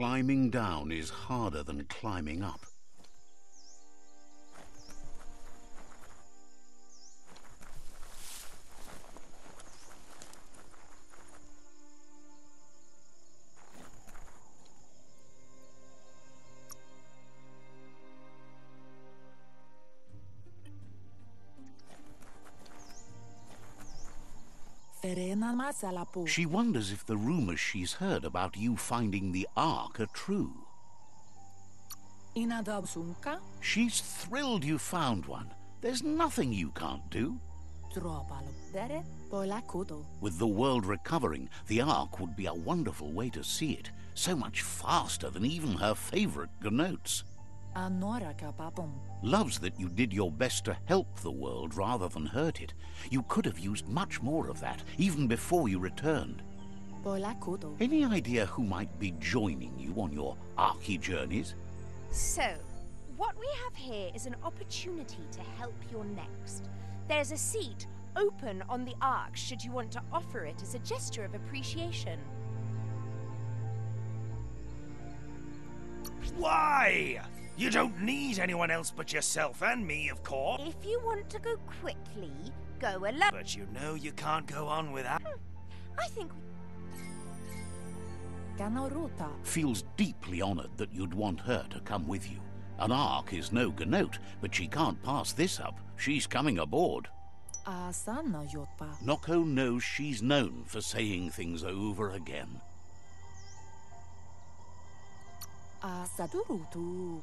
Climbing down is harder than climbing up. She wonders if the rumors she's heard about you finding the Ark are true. She's thrilled you found one. There's nothing you can't do. With the world recovering, the Ark would be a wonderful way to see it. So much faster than even her favorite gnotes. Loves that you did your best to help the world rather than hurt it. You could have used much more of that, even before you returned. Any idea who might be joining you on your Arky journeys? So, what we have here is an opportunity to help your next. There's a seat open on the Ark should you want to offer it as a gesture of appreciation. Why? You don't need anyone else but yourself and me, of course. If you want to go quickly, go alone. But you know you can't go on without... Hmm. I think... Ganoruta feels deeply honored that you'd want her to come with you. An Ark is no gnote, but she can't pass this up. She's coming aboard. Asana Yotpa. Noko knows she's known for saying things over again. Sadurutu.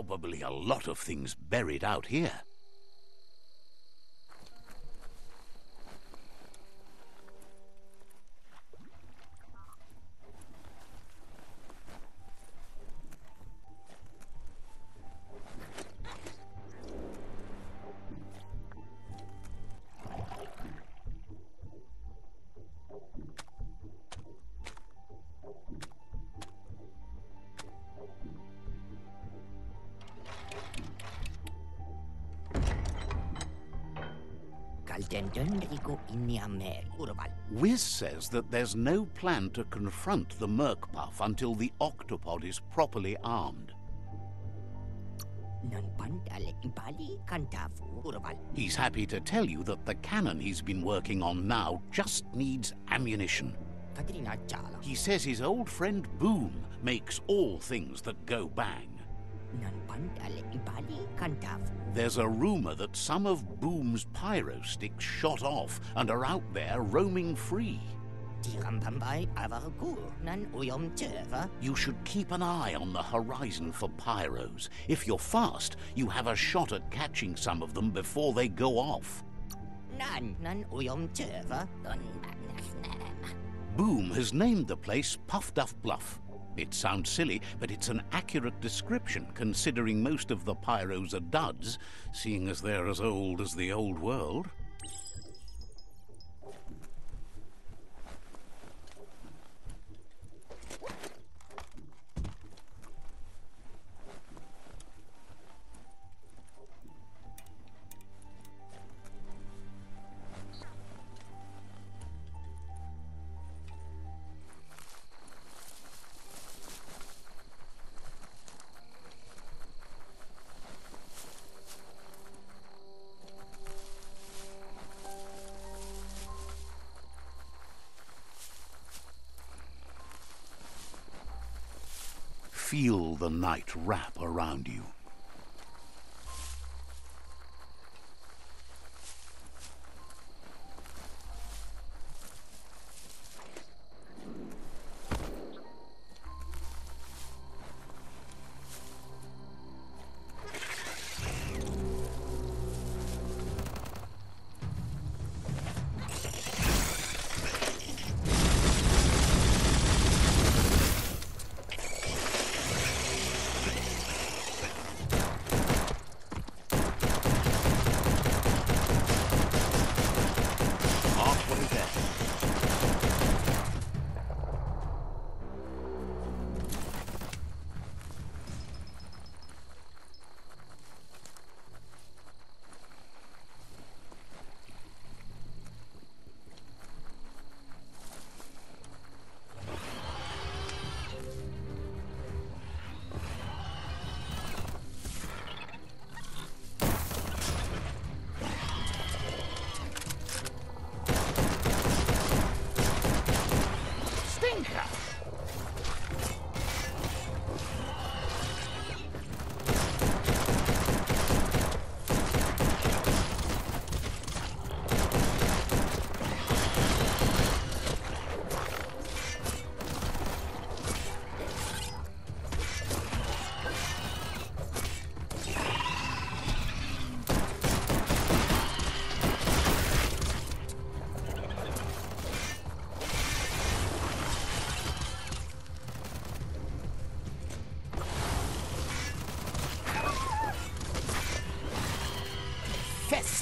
Probably a lot of things buried out here. That there's no plan to confront the Murkpuff until the octopod is properly armed. He's happy to tell you that the cannon he's been working on now just needs ammunition. He says his old friend Boom makes all things that go bang. There's a rumor that some of Boom's pyro sticks shot off and are out there roaming free. You should keep an eye on the horizon for pyros. If you're fast, you have a shot at catching some of them before they go off. Boom has named the place Puff Duff Bluff. It sounds silly, but it's an accurate description considering most of the pyros are duds, seeing as they're as old as the old world. The night wrap around you.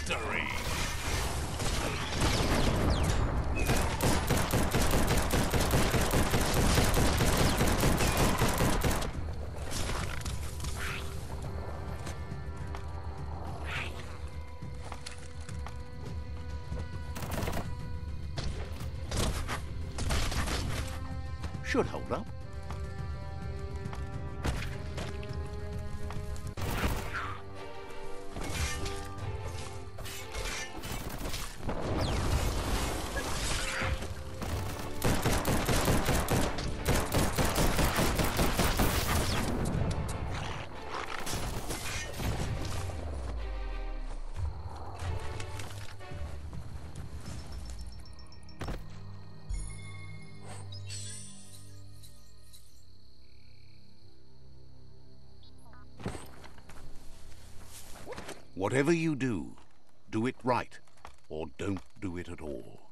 Victory! Should hold up. Whatever you do, do it right, or don't do it at all.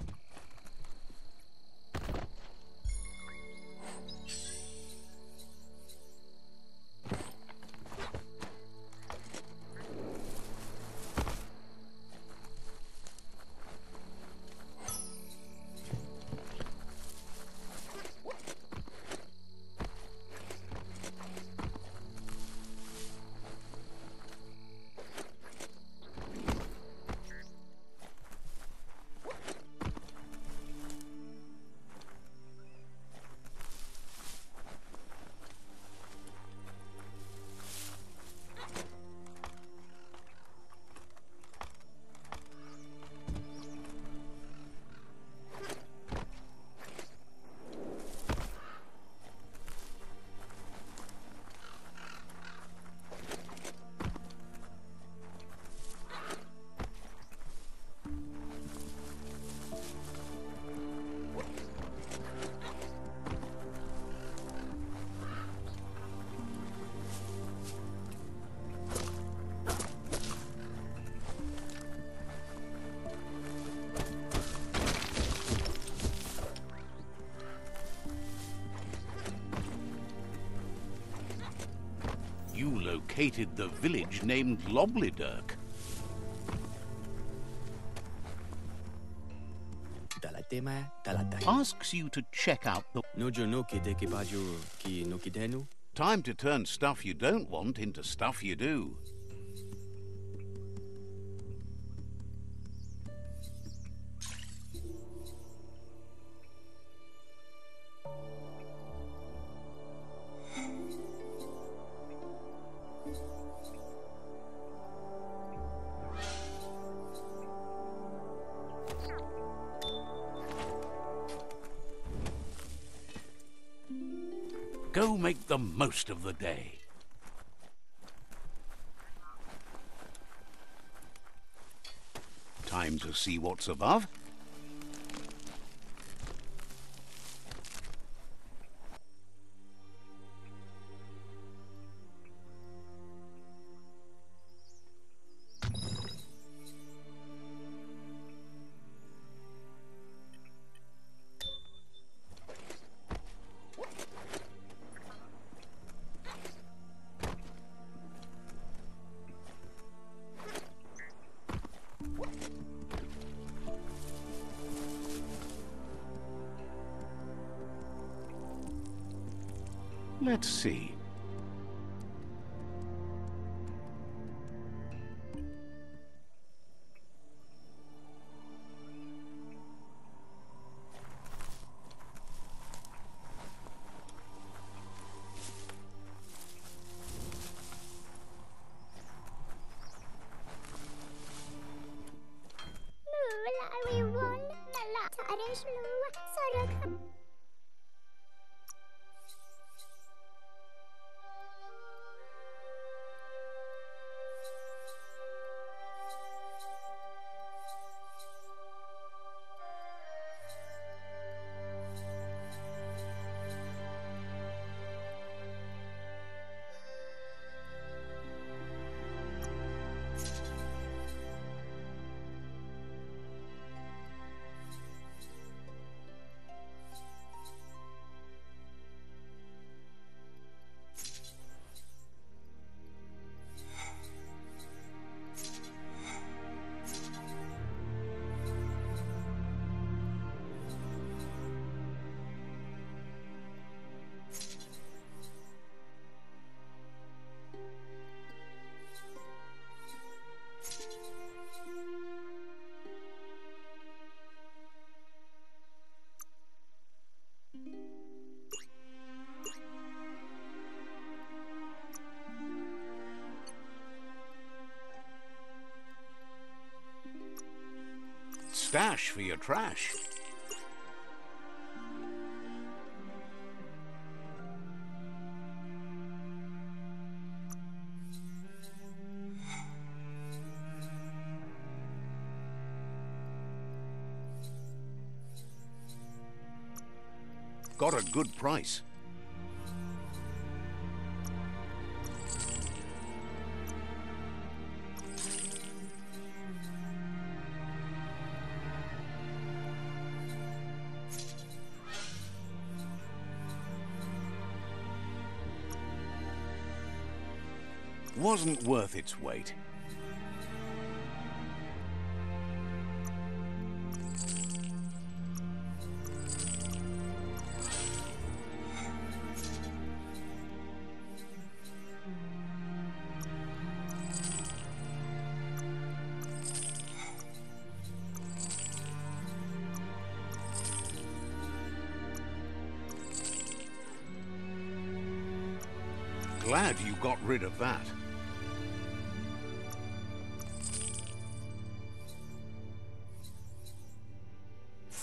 Located the village named Loblydurk. Asks you to check out the... Time to turn stuff you don't want into stuff you do. Go make the most of the day. Time to see what's above. Stash for your trash. Got a good price. Wasn't worth its weight. Glad you got rid of that.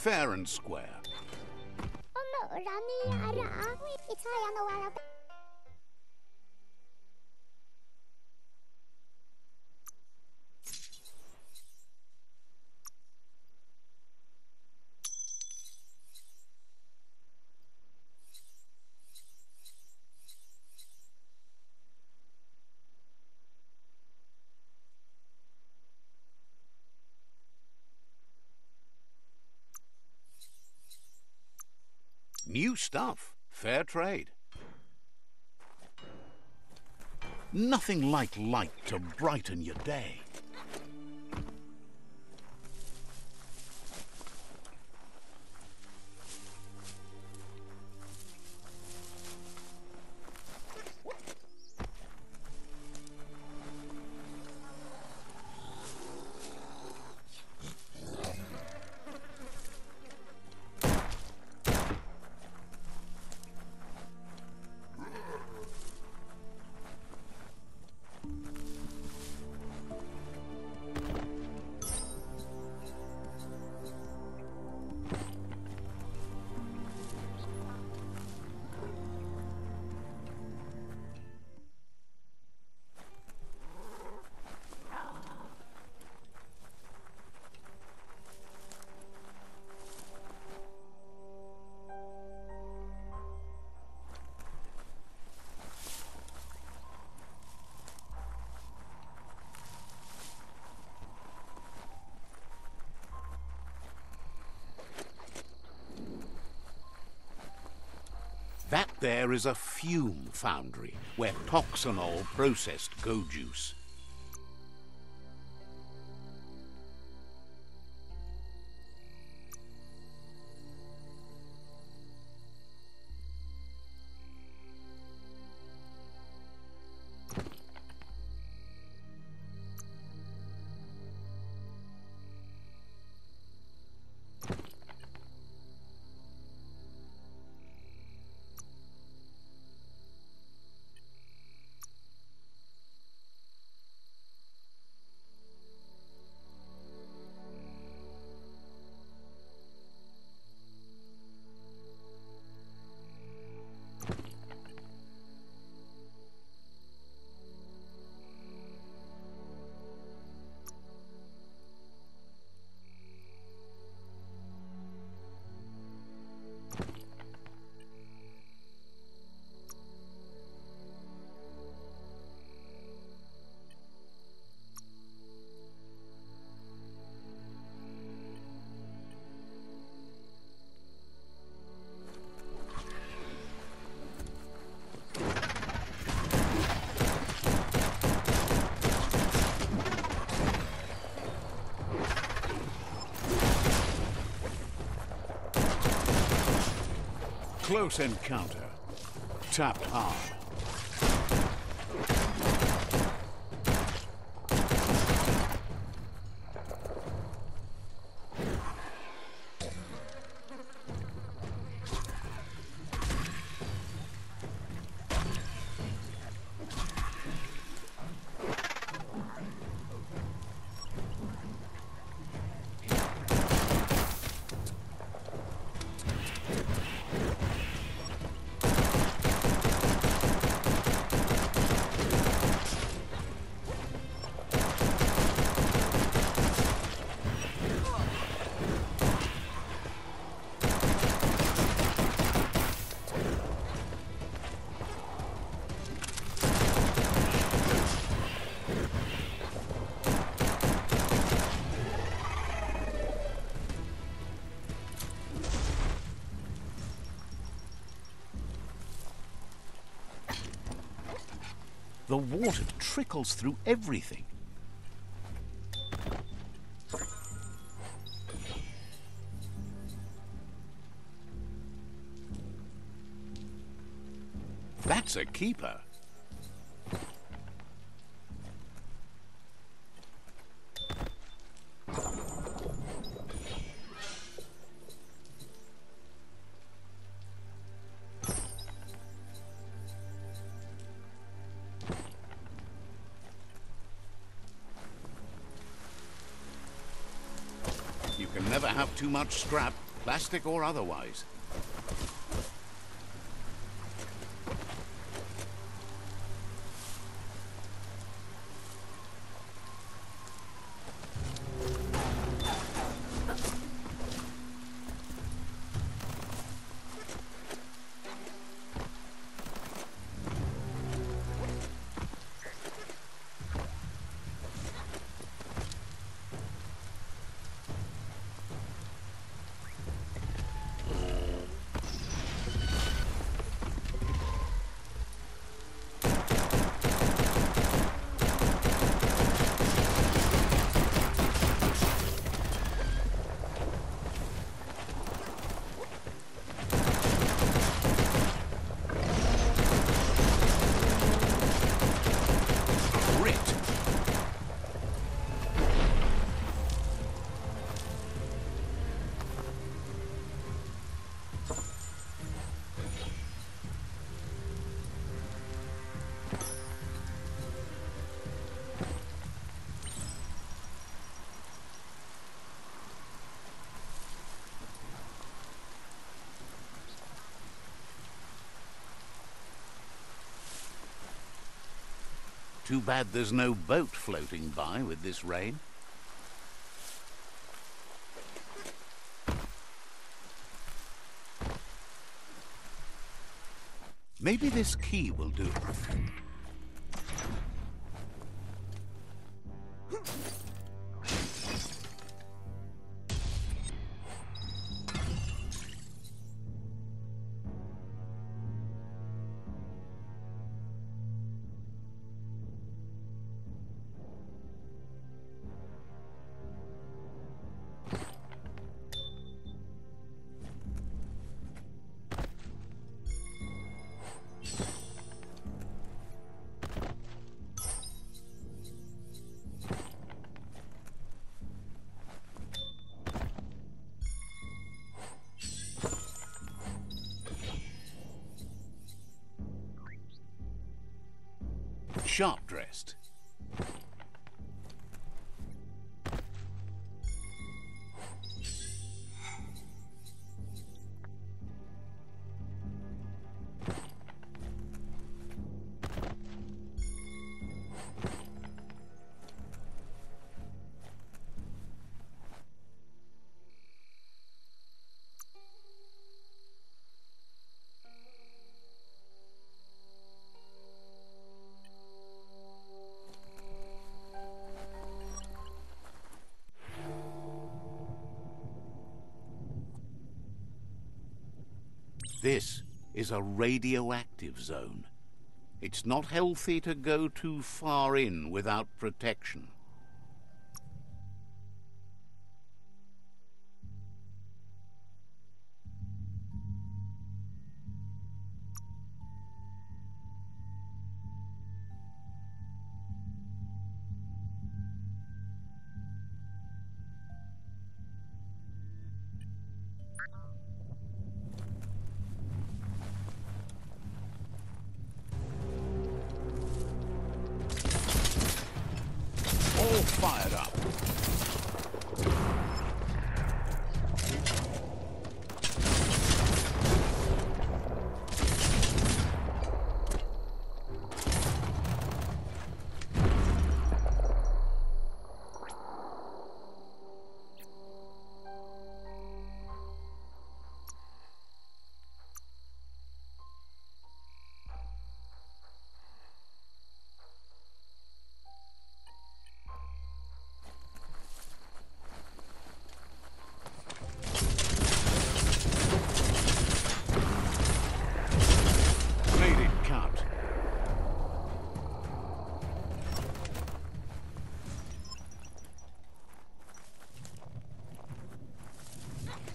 Fair and square. New stuff. Fair trade. Nothing like light to brighten your day. There is a fume foundry, where toxanol processed go juice. Close encounter. Tapped hard. The water trickles through everything. That's a keeper. Too much scrap, plastic or otherwise. Too bad there's no boat floating by with this rain. Maybe this key will do. Sharp dressed. A radioactive zone. It's not healthy to go too far in without protection.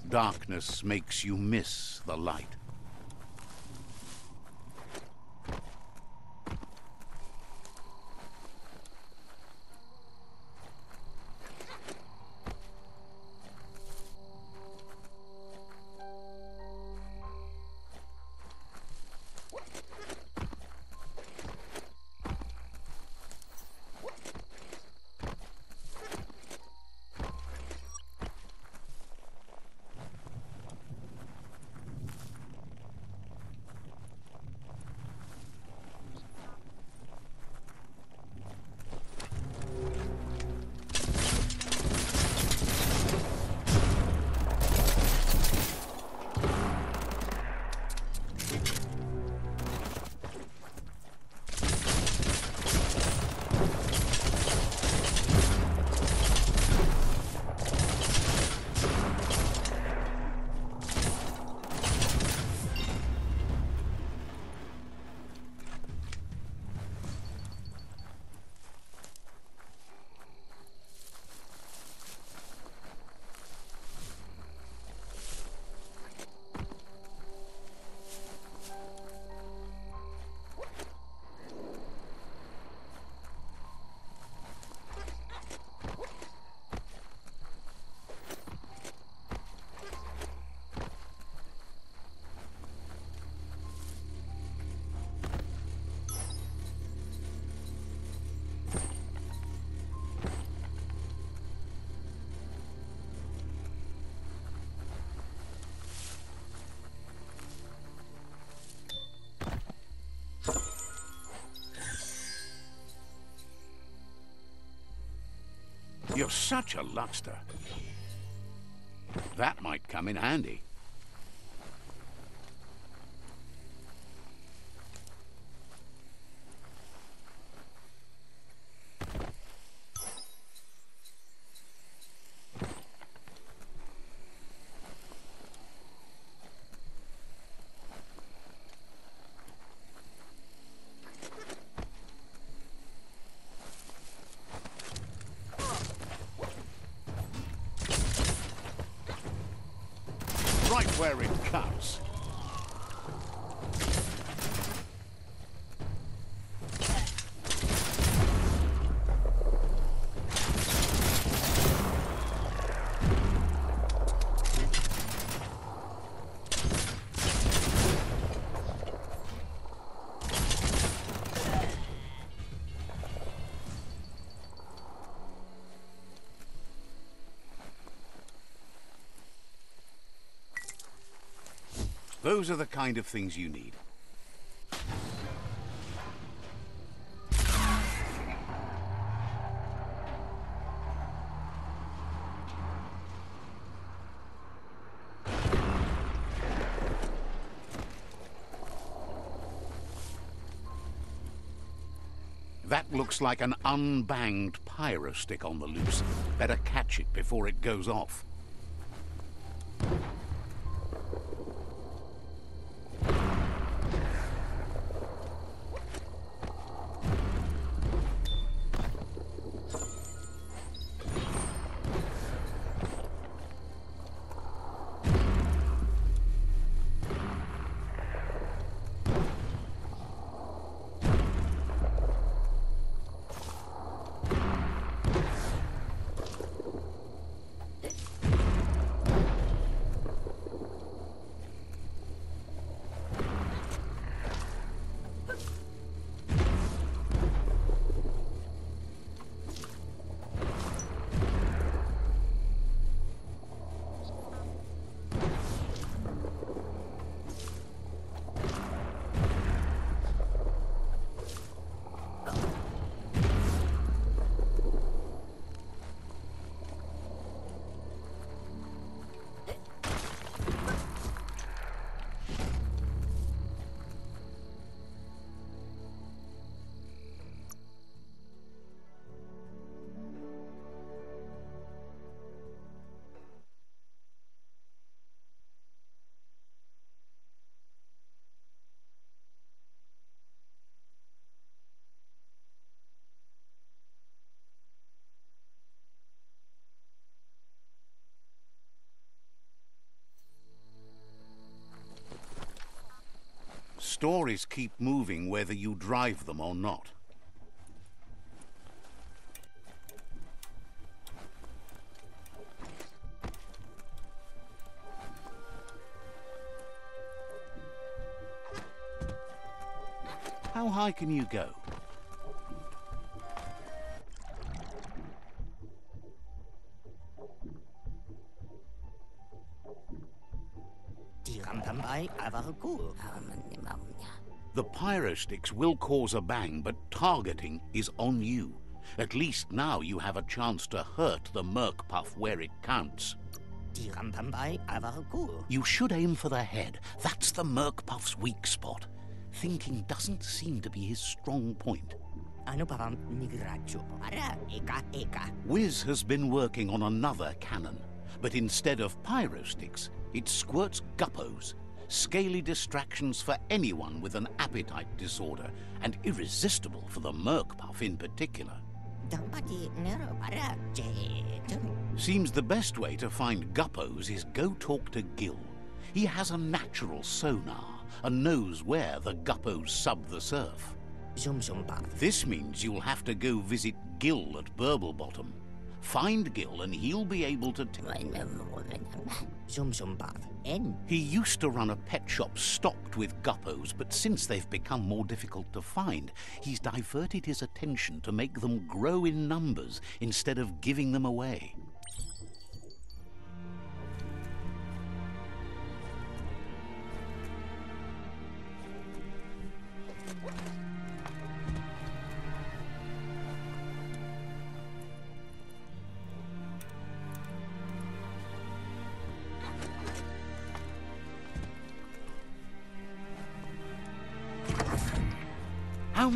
Darkness makes you miss the light. You're such a luckster. That might come in handy. where it cuts. Those are the kind of things you need. That looks like an unbanged pyro stick on the loose. Better catch it before it goes off. Stories keep moving whether you drive them or not. How high can you go? The pyro sticks will cause a bang, but targeting is on you. At least now you have a chance to hurt the Murkpuff where it counts. You should aim for the head. That's the Murkpuff's weak spot. Thinking doesn't seem to be his strong point. Wiz has been working on another cannon, but instead of pyro sticks, it squirts guppos, scaly distractions for anyone with an appetite disorder, and irresistible for the Murkpuff in particular. Seems the best way to find guppos is go talk to Gil. He has a natural sonar and knows where the guppos sub the surf. This means you'll have to go visit Gil at Burblebottom. Find Gil and he'll be able to He used to run a pet shop stocked with guppos, but since they've become more difficult to find, he's diverted his attention to make them grow in numbers instead of giving them away.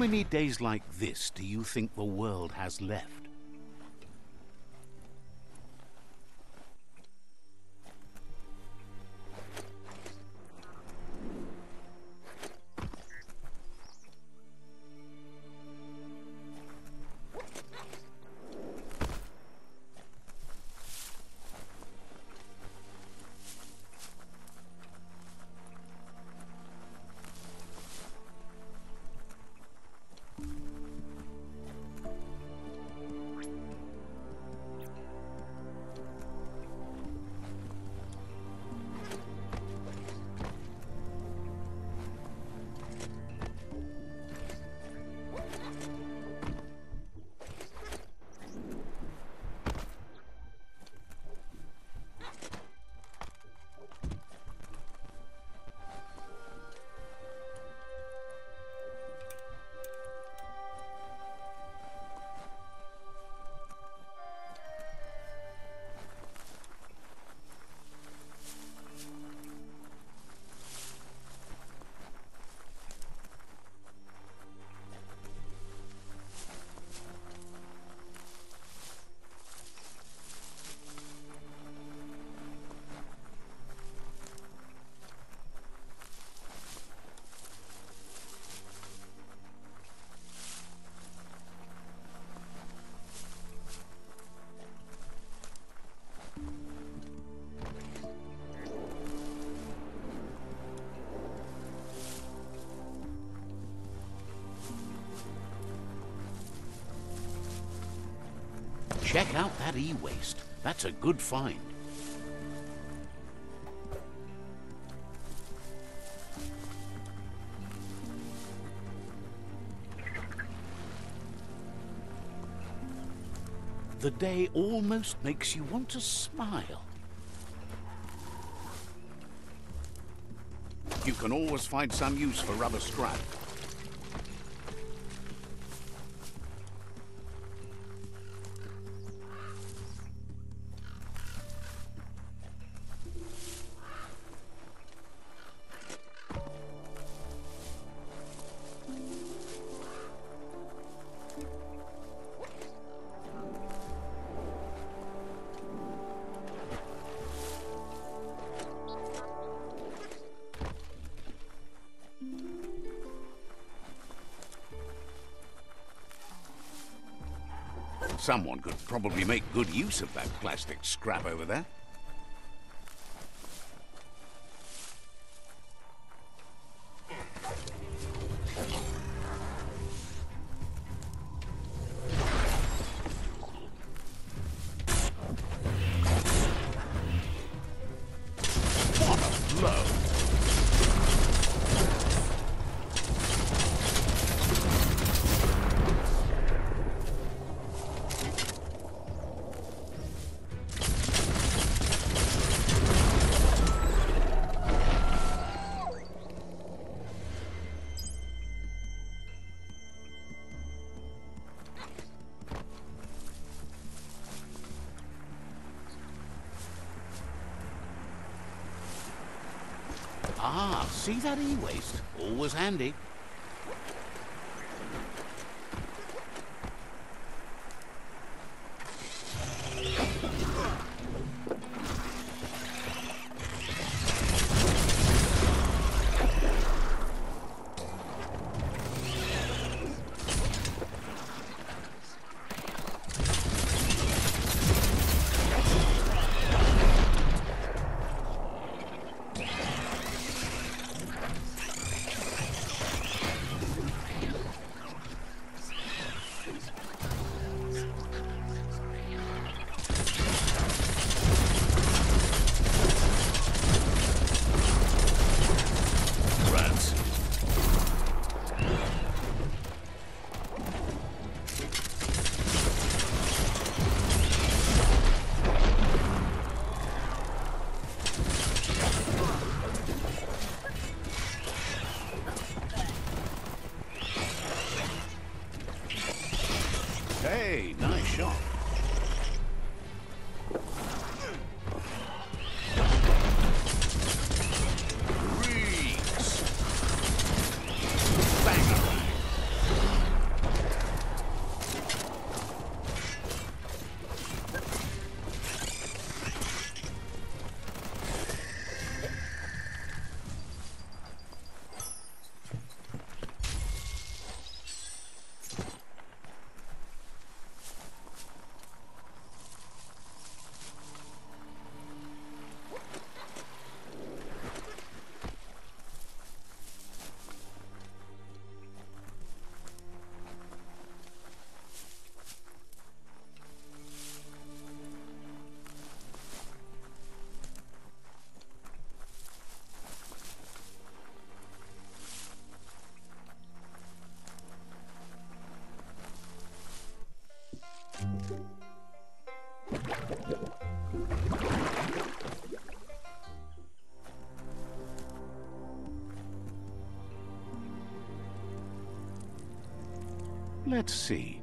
Many days like this do you think the world has left? Check out that e-waste. That's a good find. The day almost makes you want to smile. You can always find some use for rubber scrap. Someone could probably make good use of that plastic scrap over there. See that e-waste? Always handy. Let's see.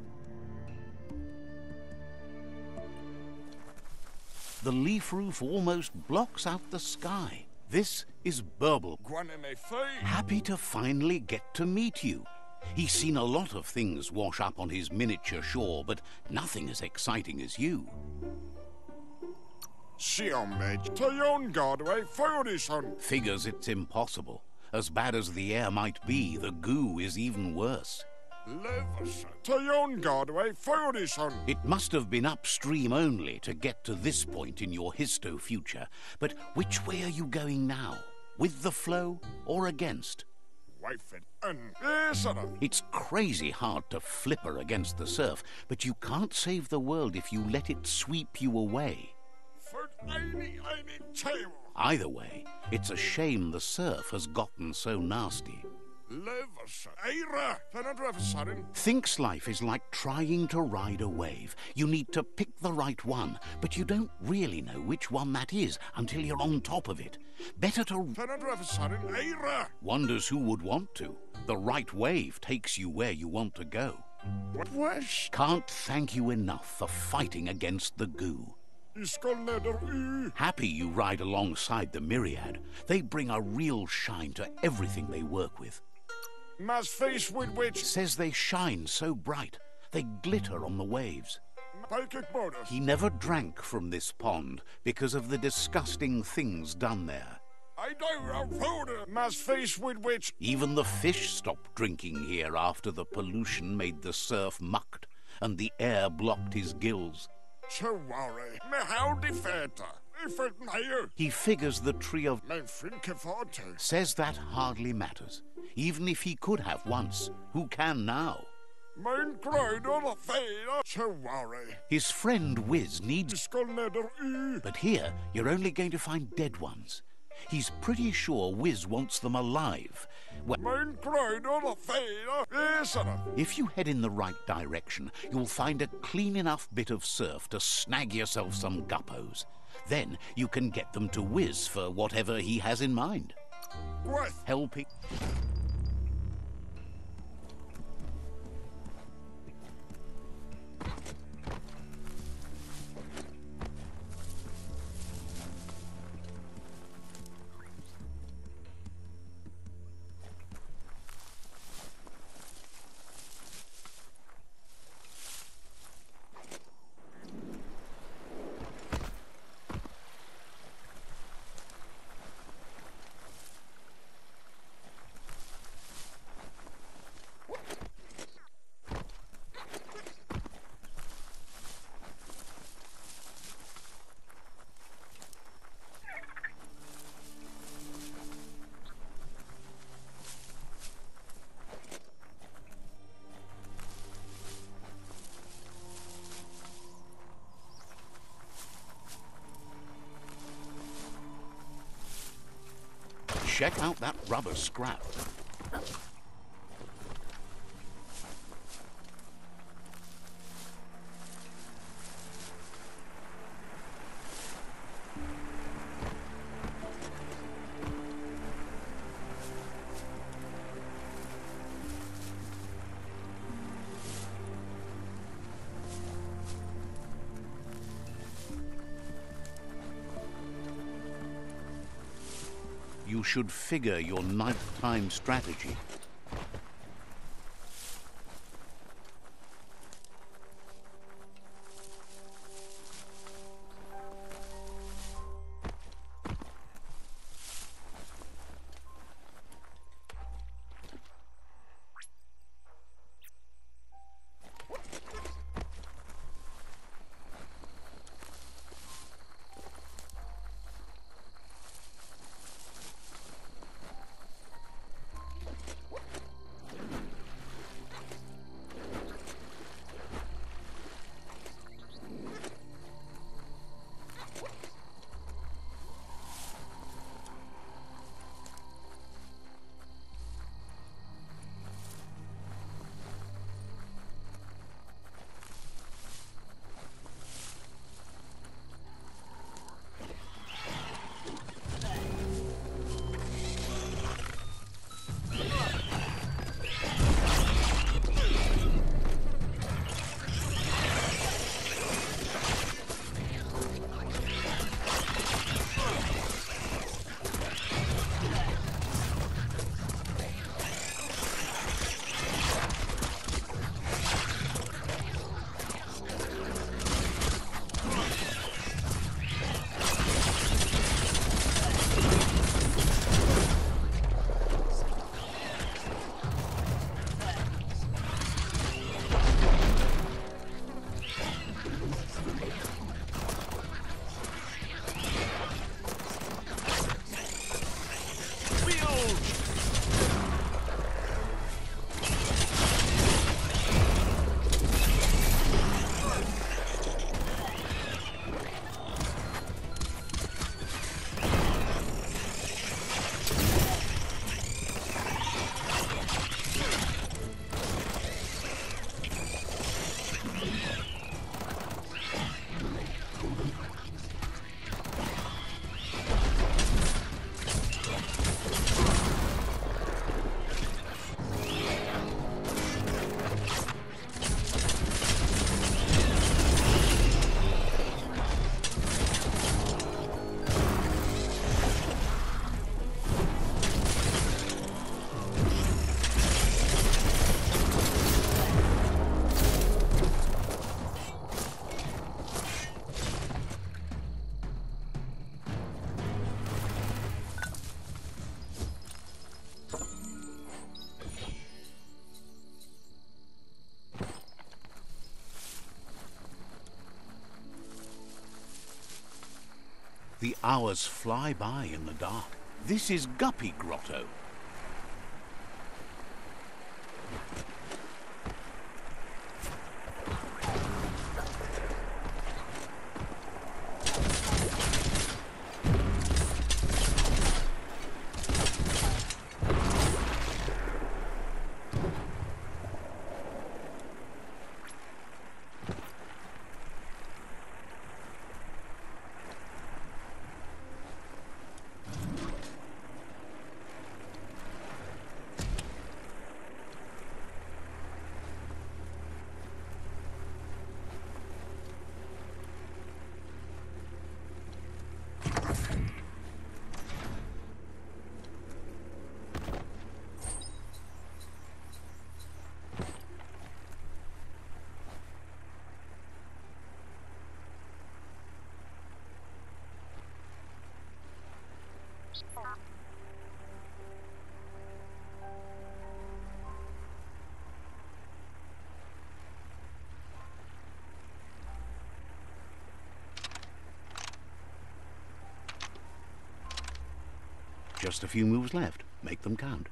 The leaf roof almost blocks out the sky. This is Burble. Happy to finally get to meet you. He's seen a lot of things wash up on his miniature shore, but nothing as exciting as you. Figures it's impossible. As bad as the air might be, the goo is even worse. It must have been upstream only to get to this point in your histo future. But which way are you going now? With the flow or against? It's crazy hard to flipper against the surf, but you can't save the world if you let it sweep you away. Either way, it's a shame the surf has gotten so nasty. Thinks life is like trying to ride a wave. You need to pick the right one, but you don't really know which one that is until you're on top of it. Better to... Wonders who would want to. The right wave takes you where you want to go. Can't thank you enough for fighting against the goo. Happy you ride alongside the Myriad. They bring a real shine to everything they work with. Must face with which says they shine so bright, they glitter on the waves. He never drank from this pond because of the disgusting things done there. I don't must face with which even the fish stopped drinking here after the pollution made the surf mucked and the air blocked his gills. So worry, me how He figures the tree of says that hardly matters. Even if he could have once, who can now? His friend Wiz needs... But here, you're only going to find dead ones. He's pretty sure Wiz wants them alive. If you head in the right direction, you'll find a clean enough bit of surf to snag yourself some guppos. Then you can get them to Wiz for whatever he has in mind. Worth Helping... check out that rubber scrap. You should figure your nighttime strategy. Hours fly by in the dark. This is Guppy Grotto. Just a few moves left. Make them count.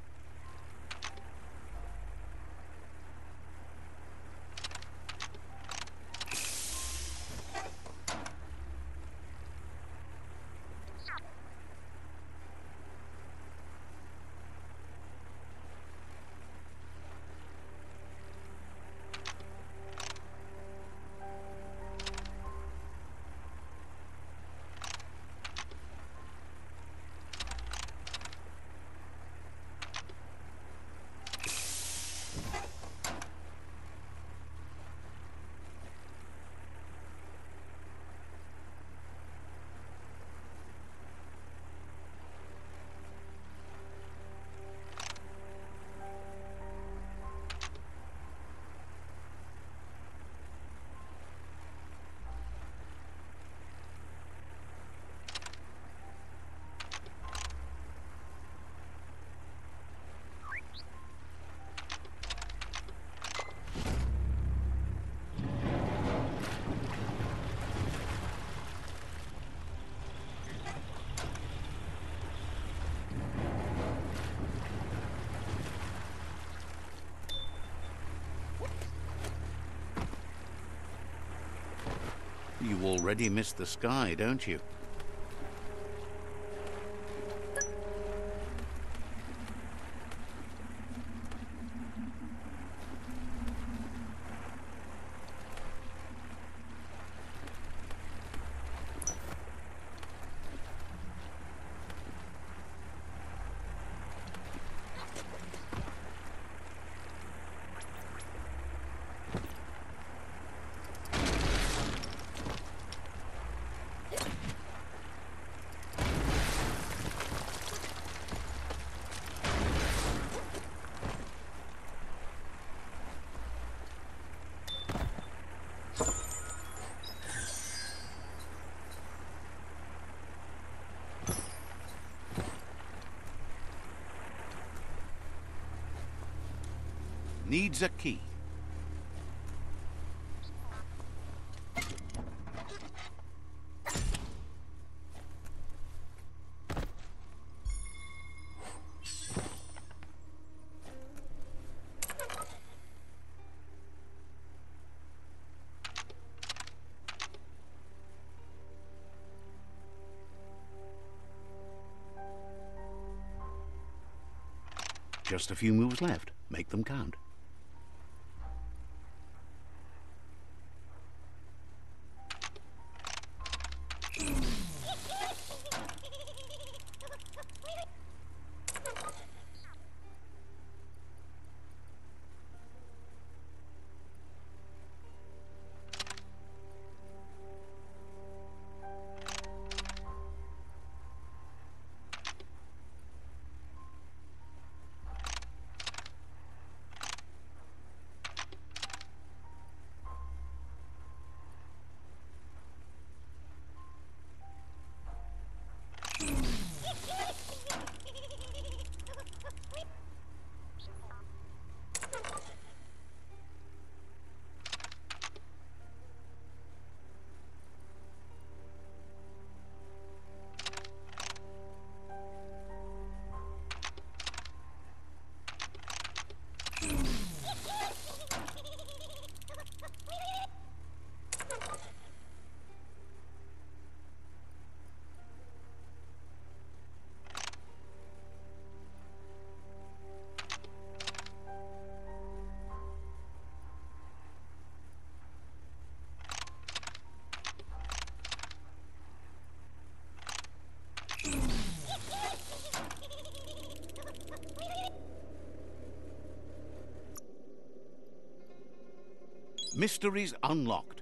You already miss the sky, don't you? Needs a key. Just a few moves left. Make them count. Mysteries unlocked.